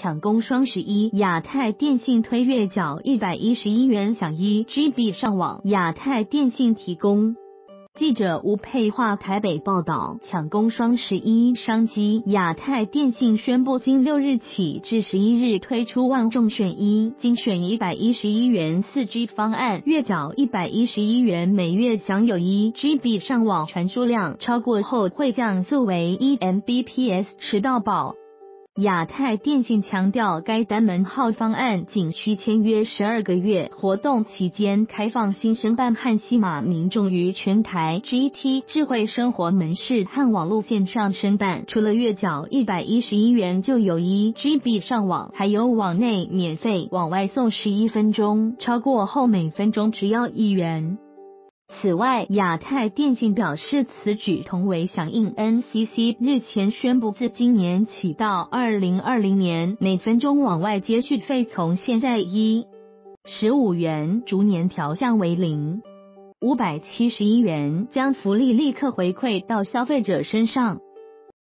抢攻双十一，亚太电信推月缴一百一十一元享一 GB 上网，亚太电信提供。记者吴佩华台北报道，抢攻双十一商机，亚太电信宣布，今六日起至十一日推出万众选一，精选一百一十一元四 G 方案，月缴一百一十一元，每月享有一 GB 上网传输量，超过后会降速为一 Mbps，吃到饱。亚太电信强调，该单门号方案仅需签约十二个月，活动期间开放新生办汉西马民众于全台 GT 智慧生活门市和网络线上申办。除了月缴一百一十一元就有一 GB 上网，还有网内免费，往外送十一分钟，超过后每分钟只要一元。此外，亚太电信表示，此举同为响应 NCC 日前宣布，自今年起到二零二零年，每分钟往外接续费从现在一十五元逐年调降为零五百七十一元，将福利立刻回馈到消费者身上。